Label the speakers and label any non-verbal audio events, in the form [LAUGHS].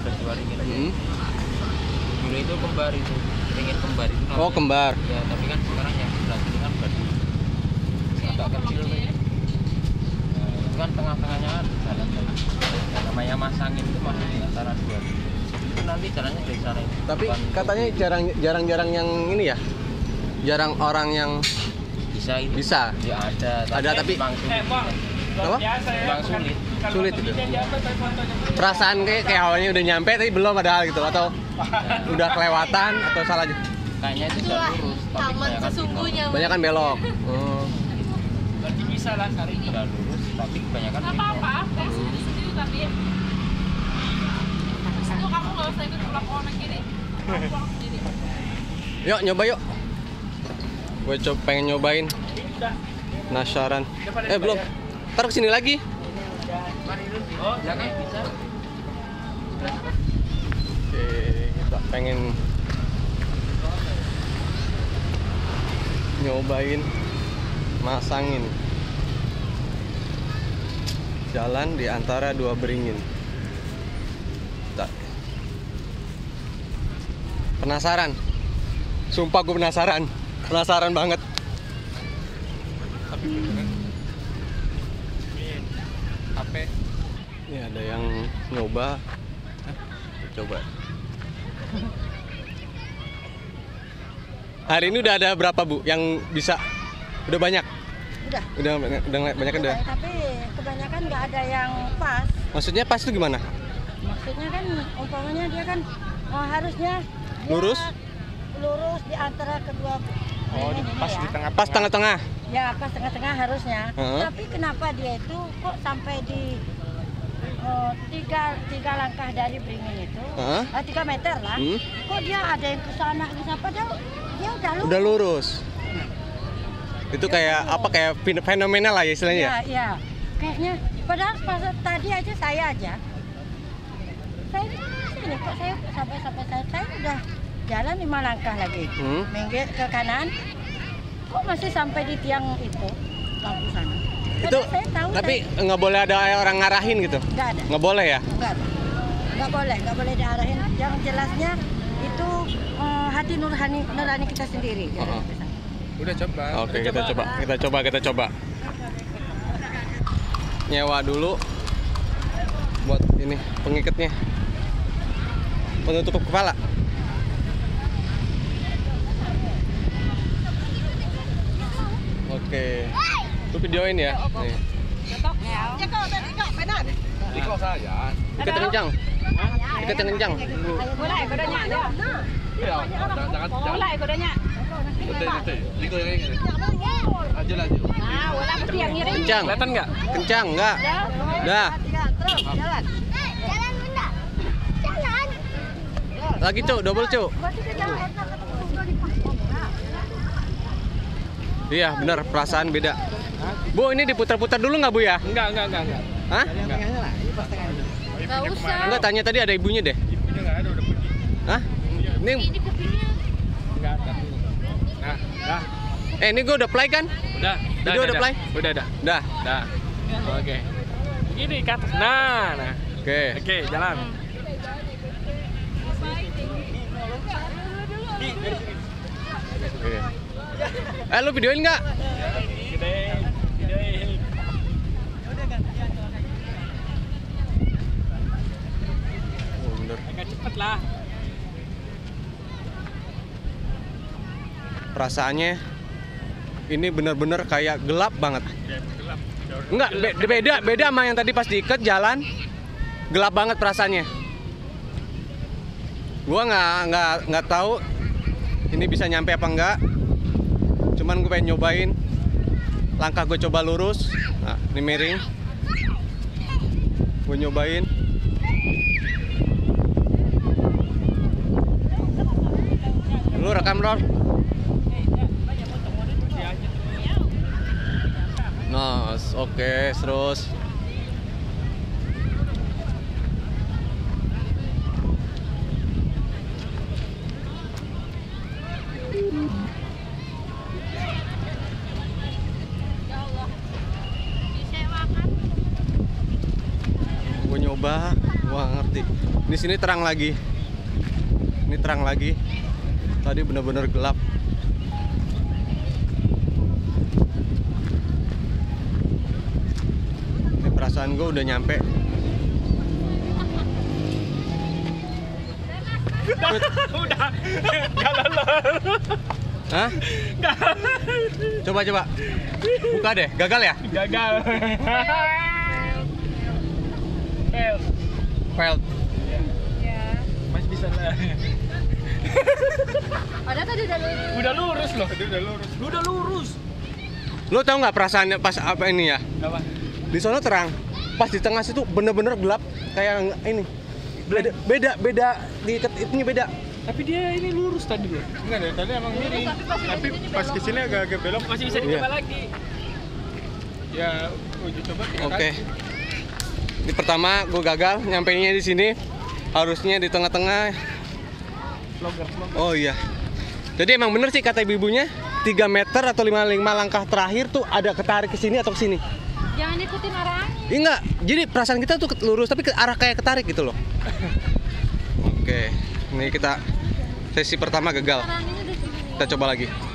Speaker 1: ada dua ringin
Speaker 2: Hmm.
Speaker 1: dulu itu kembar itu ringin kembar itu
Speaker 2: Oh,
Speaker 1: namanya.
Speaker 2: kembar.
Speaker 1: ya tapi kan sekarang yang sebelah sini kan baru agak kecil nih Nah, itu kan tengah-tengahnya kan jalan tadi Yang namanya masangin itu masih di antara dua itu nanti jalannya dari sana itu.
Speaker 2: Tapi
Speaker 1: Bukan
Speaker 2: katanya jarang jarang-jarang yang ini ya. Jarang orang yang
Speaker 1: bisa itu
Speaker 2: bisa.
Speaker 1: ya ada
Speaker 2: Ada, tapi-
Speaker 1: sulit
Speaker 2: Apa?
Speaker 1: memang sulit
Speaker 2: Sulit itu. Perasaan kayak kayak awalnya udah nyampe tapi belum padahal gitu atau udah kelewatan atau salah aja.
Speaker 1: kayaknya itu
Speaker 3: Itulah
Speaker 1: udah lurus tapi
Speaker 3: taman
Speaker 1: kebanyakan
Speaker 3: sesungguhnya.
Speaker 2: Banyak kan belok. Oh.
Speaker 1: berarti bisa lah cari udah lurus tapi kebanyakan
Speaker 3: Gak apa-apa, kayak sendiri-sendiri tapi Itu kamu gak usah ikut pulang orang kiri pulang sendiri
Speaker 2: Yuk nyoba yuk. Gue coba pengen nyobain. Penasaran. Eh belum. Ntar
Speaker 1: ke sini lagi.
Speaker 2: Oke, kita pengen nyobain masangin jalan di antara dua beringin. Penasaran? Sumpah gue penasaran. Penasaran banget.
Speaker 1: HP
Speaker 2: Ini ada yang nyoba. Coba. Hari ini udah ada berapa bu yang bisa? Udah banyak?
Speaker 4: Udah.
Speaker 2: Udah banyak, udah banyak udah.
Speaker 4: Tapi kebanyakan nggak ada yang pas.
Speaker 2: Maksudnya pas itu gimana?
Speaker 4: Maksudnya kan umpamanya dia kan oh, harusnya dia
Speaker 2: Lurus?
Speaker 4: Lurus di antara kedua
Speaker 1: oh di,
Speaker 4: ini
Speaker 1: pas
Speaker 4: ya.
Speaker 1: di tengah
Speaker 2: Pas tengah-tengah.
Speaker 4: Ya pas tengah-tengah harusnya.
Speaker 2: Heeh.
Speaker 4: Tapi kenapa dia itu kok sampai di oh, tiga tiga langkah dari beringin itu, eh, tiga meter lah.
Speaker 2: Hmm.
Speaker 4: Kok dia ada yang ke sana ke sana padahal dia udah lurus.
Speaker 2: Udah lurus. Itu kayak apa kayak fen- fenomenal lah ya istilahnya ya?
Speaker 4: Iya, iya. Kayaknya padahal pas tadi aja saya aja. Saya di sini kok saya sampai sampai saya saya udah jalan lima langkah lagi.
Speaker 2: Hmm.
Speaker 4: Minggir ke kanan. Kok masih sampai di tiang itu lampu sana?
Speaker 2: Itu
Speaker 4: saya tahu
Speaker 2: tapi nggak boleh ada orang ngarahin gitu.
Speaker 4: nggak ada.
Speaker 2: Nggak boleh ya?
Speaker 4: Nggak ada. Nggak boleh, nggak boleh diarahin. Yang jelasnya itu eh, hati nurani nurani kita sendiri. jalan
Speaker 2: Oh.
Speaker 4: ke sana.
Speaker 1: udah coba
Speaker 2: Oke, kita coba. Kita coba, kita coba. Nyewa dulu buat ini pengikatnya. Penutup kepala. Oke. Lu videoin ya. Nih.
Speaker 1: Iko saya
Speaker 2: Ikat kencang. Ikat kencang.
Speaker 3: Mulai
Speaker 1: iya jangan jangan jangan
Speaker 3: Mulai
Speaker 1: Iko yang ini
Speaker 3: Nah, yang ngirim
Speaker 2: Kencang.
Speaker 1: kelihatan nggak
Speaker 2: Kencang enggak? Dah.
Speaker 4: Terus jalan.
Speaker 3: Jalan bunda Jalan
Speaker 2: Lagi, Cuk. Double, Cuk.
Speaker 4: Berarti kita enak ketemu di paspor.
Speaker 2: Iya, benar. Perasaan beda. Bu, ini diputar-putar dulu nggak, Bu ya?
Speaker 1: enggak enggak enggak enggak
Speaker 2: Hah?
Speaker 3: Gak usah
Speaker 2: Enggak, tanya tadi ada ibunya deh.
Speaker 1: ibunya nggak ada udah pergi
Speaker 2: Hah? Ini
Speaker 3: Ini kupingnya
Speaker 1: nggak ada nah dah
Speaker 2: eh ini gue udah play kan?
Speaker 1: udah
Speaker 2: Video udah play?
Speaker 1: udah dah
Speaker 2: Dah.
Speaker 1: dah oke gini ke atas nah nah
Speaker 2: Oke.
Speaker 1: oke jalan
Speaker 2: Oke. Eh lu videoin nggak?
Speaker 1: agak cepet lah
Speaker 2: Perasaannya ini bener-bener kayak gelap banget. Enggak, be- beda beda sama yang tadi pas diikat jalan. Gelap banget perasaannya. Gua nggak nggak nggak tahu ini bisa nyampe apa enggak. Cuman gue pengen nyobain. Langkah gue coba lurus. Nah, ini miring. Gue nyobain. Lu rekam Ror. Nice, oke, terus. Nyoba, wah ngerti. Di sini terang lagi. Ini terang lagi. Tadi bener-bener gelap. Ini perasaan gue udah nyampe.
Speaker 5: Udah.
Speaker 2: Hah? Coba coba. Buka deh. Gagal ya?
Speaker 5: Gagal. Fail.
Speaker 2: Failed.
Speaker 5: Mas bisa lah. [LAUGHS]
Speaker 4: Padahal tadi udah lurus.
Speaker 5: Udah lurus loh. Tadi udah lurus. Lu udah lurus.
Speaker 2: Lo tau nggak perasaannya pas apa ini ya?
Speaker 5: Apa?
Speaker 2: Di sana terang. Pas di tengah situ bener-bener gelap kayak ini. Beda beda beda di itunya beda.
Speaker 5: Tapi dia ini lurus tadi loh.
Speaker 3: Enggak deh, tadi emang miring. Tapi pas ke sini agak-agak belok.
Speaker 5: Masih bisa dicoba lagi.
Speaker 3: Ya, uji coba tiga
Speaker 2: Oke.
Speaker 3: kali.
Speaker 2: Ini pertama gue gagal nyampainya di sini. Harusnya di tengah-tengah. Oh iya. Jadi emang bener sih kata ibu-ibunya 3 meter atau 5, 5 langkah terakhir tuh ada ketarik ke sini atau ke sini.
Speaker 4: Jangan ikutin arah angin.
Speaker 2: Iya enggak. Jadi perasaan kita tuh lurus tapi ke arah kayak ketarik gitu loh. [LAUGHS] Oke. Ini kita sesi pertama gagal.
Speaker 4: Di.
Speaker 2: Kita coba lagi.